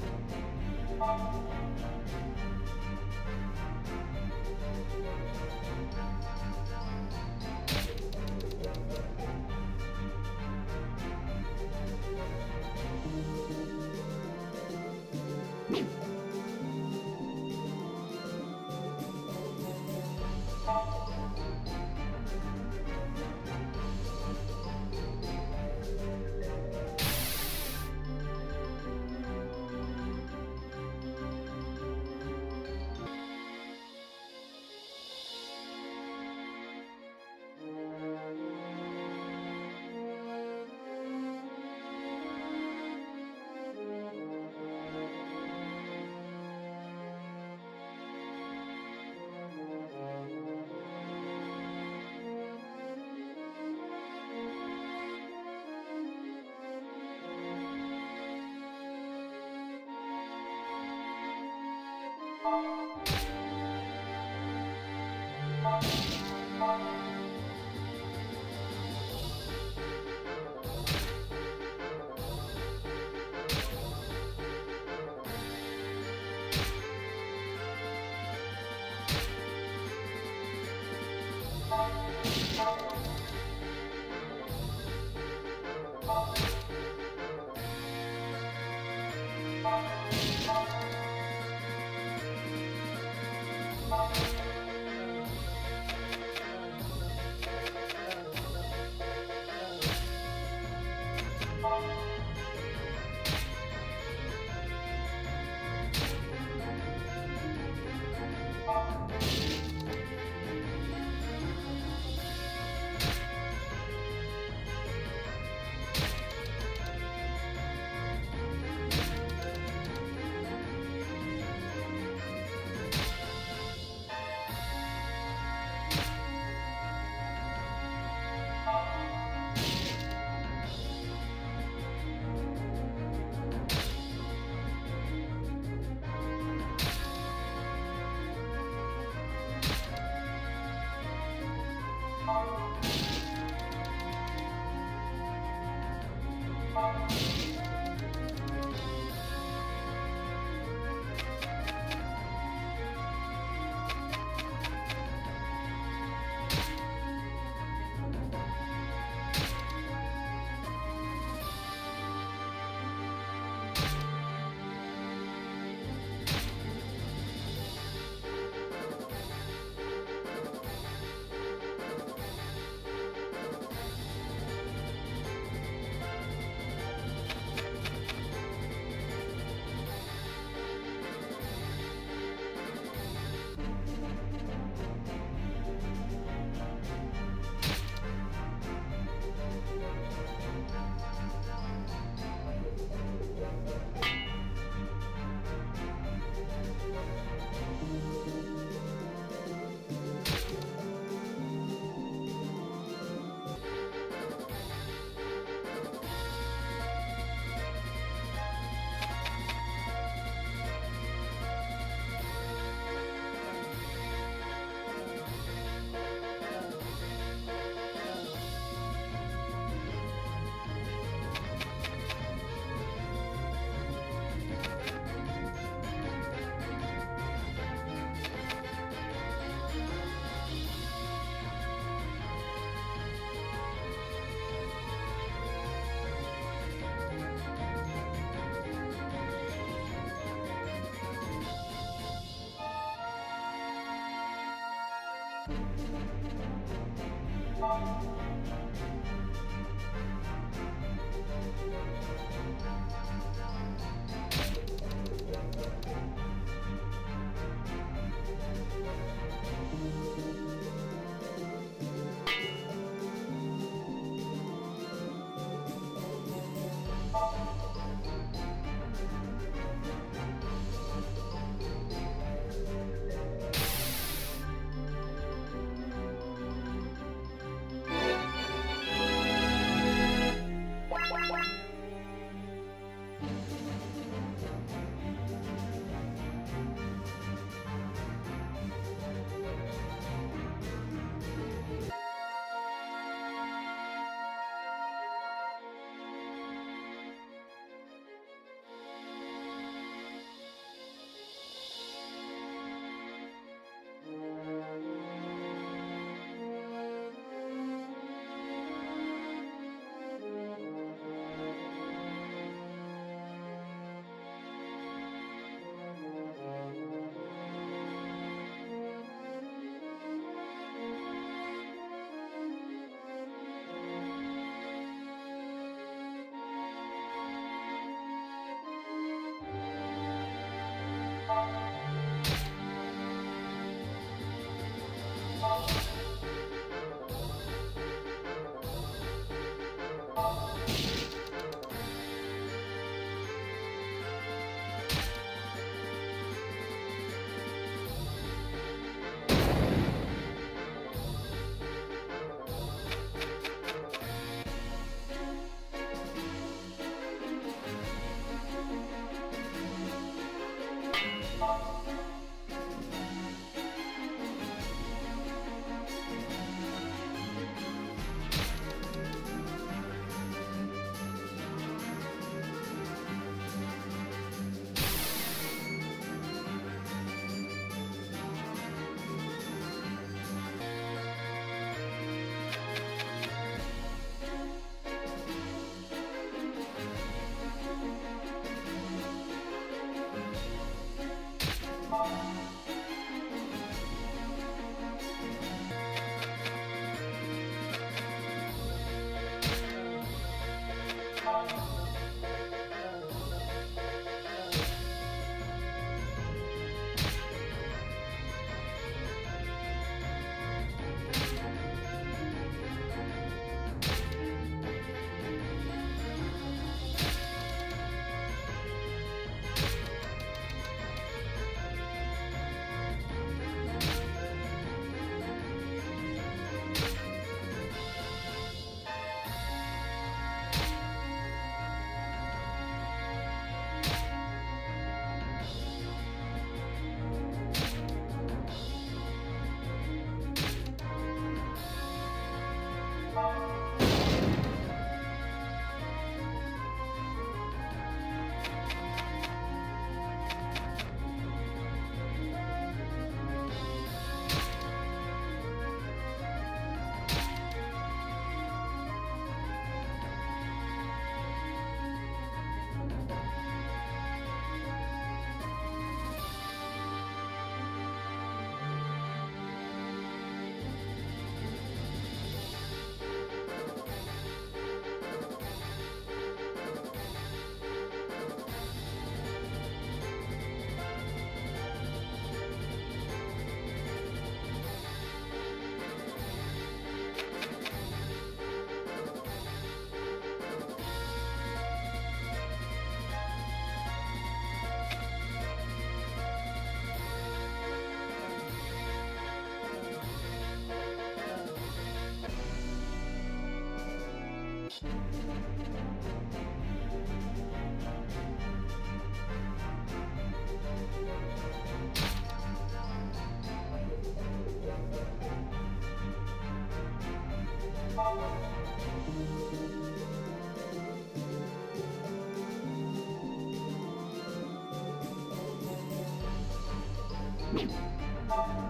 Thank you. Thank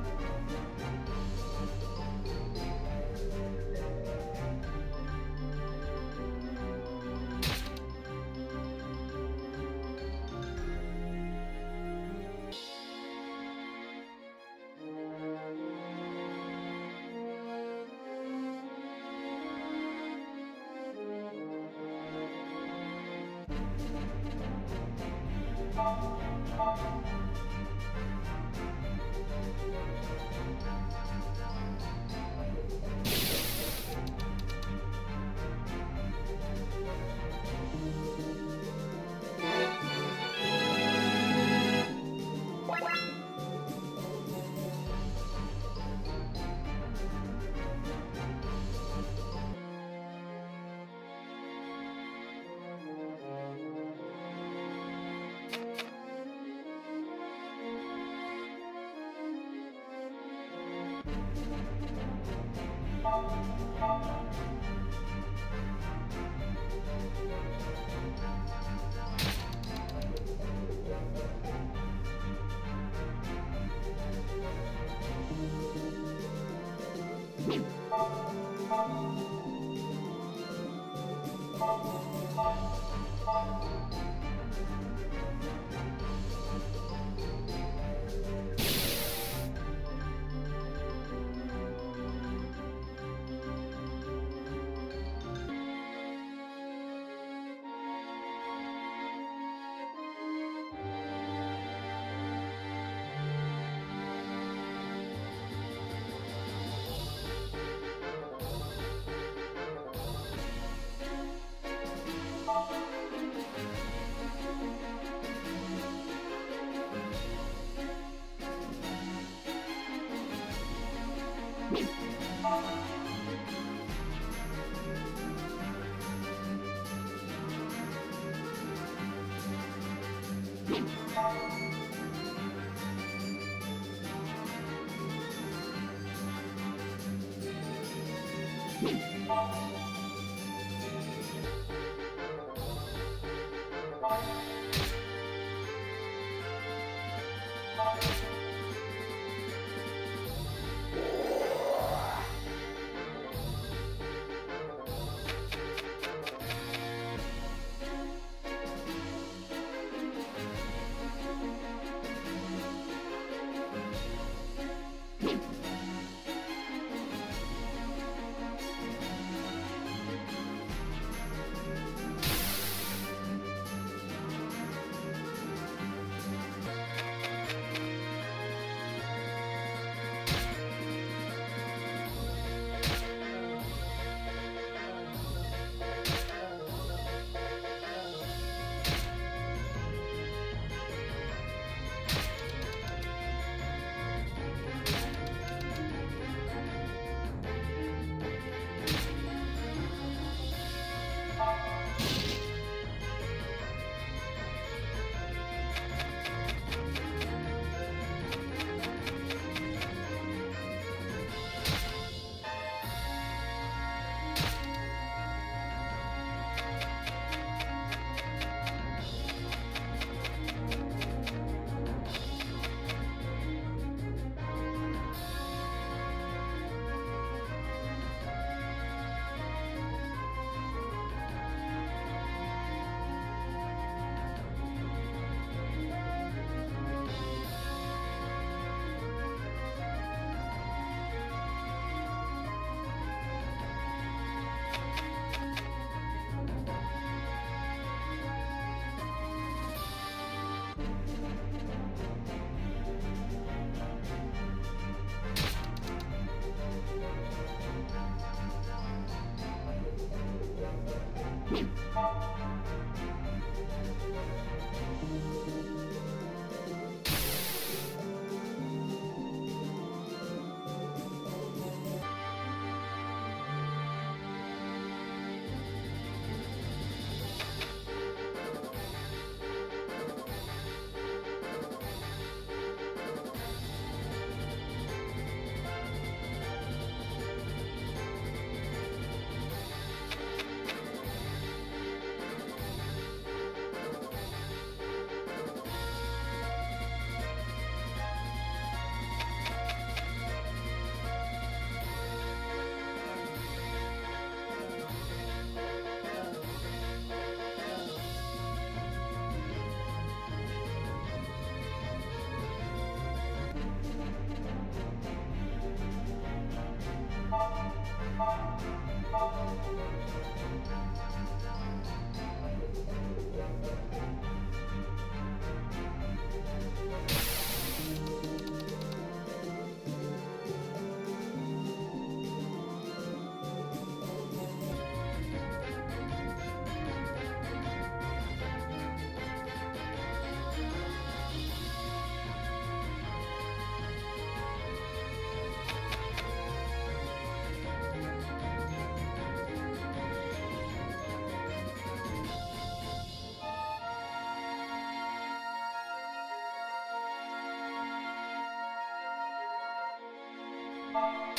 Thank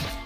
you.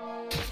Música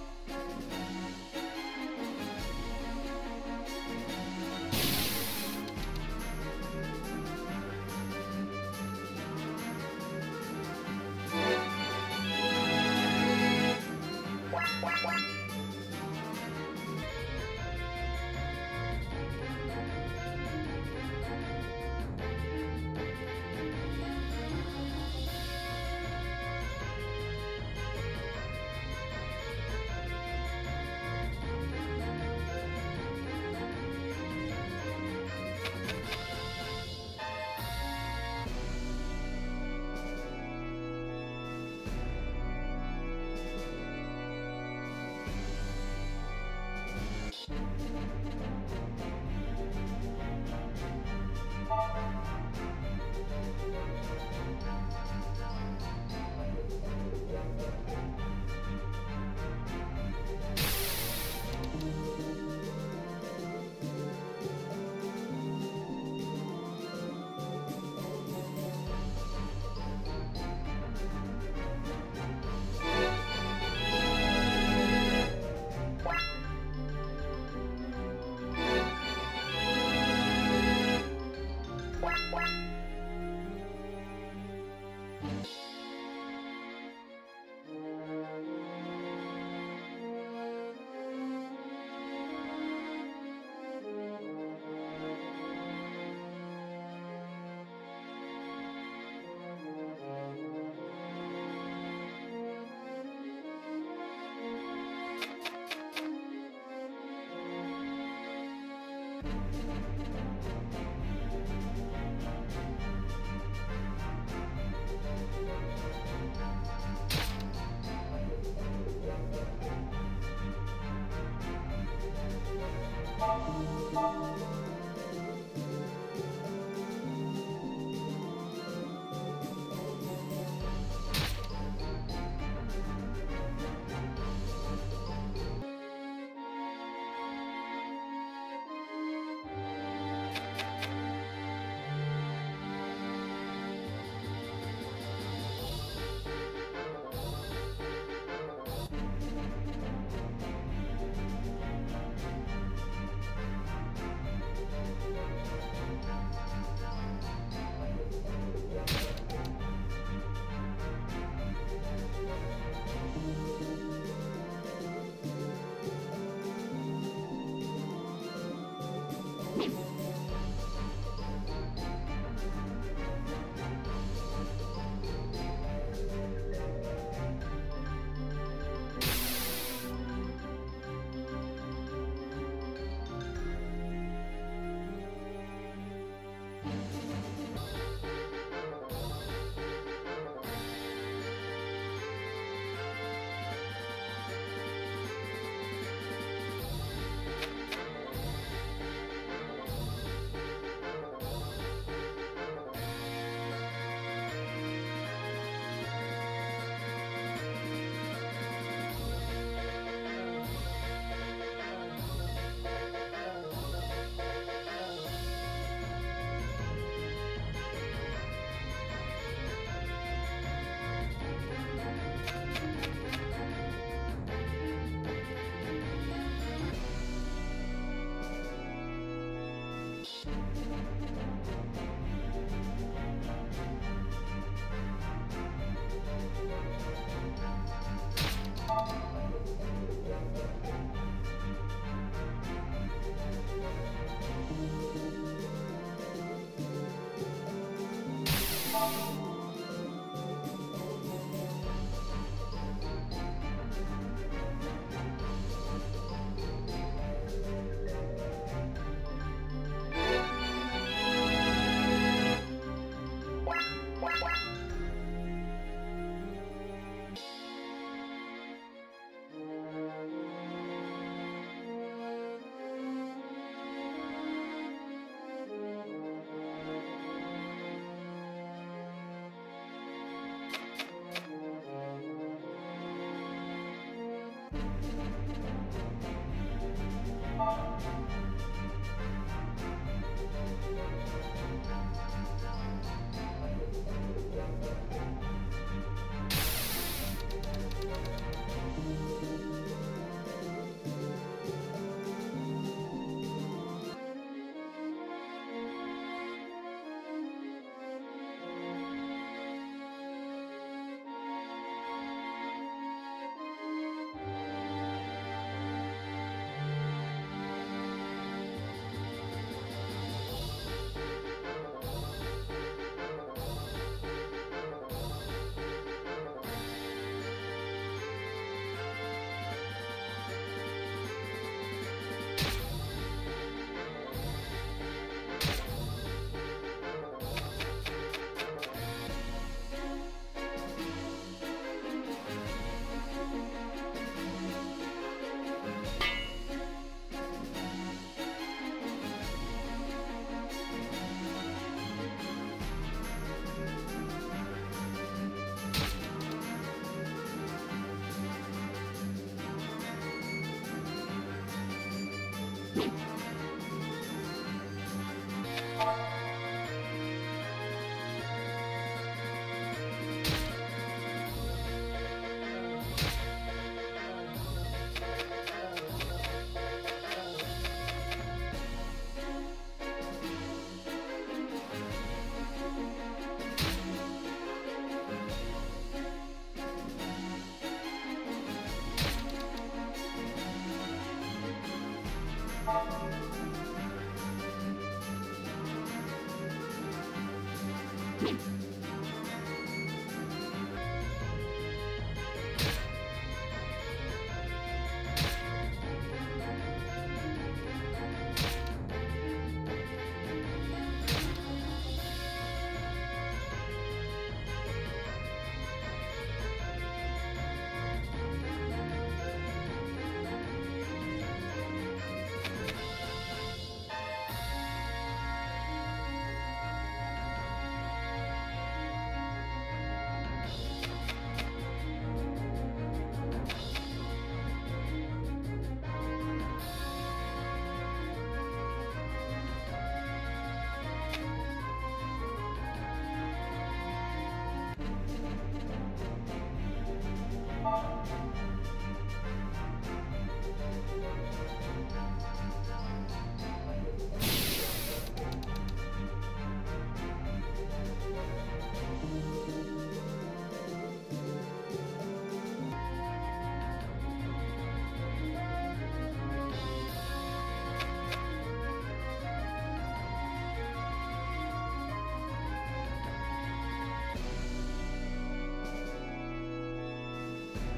Música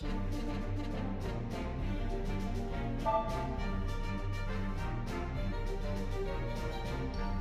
Thank you.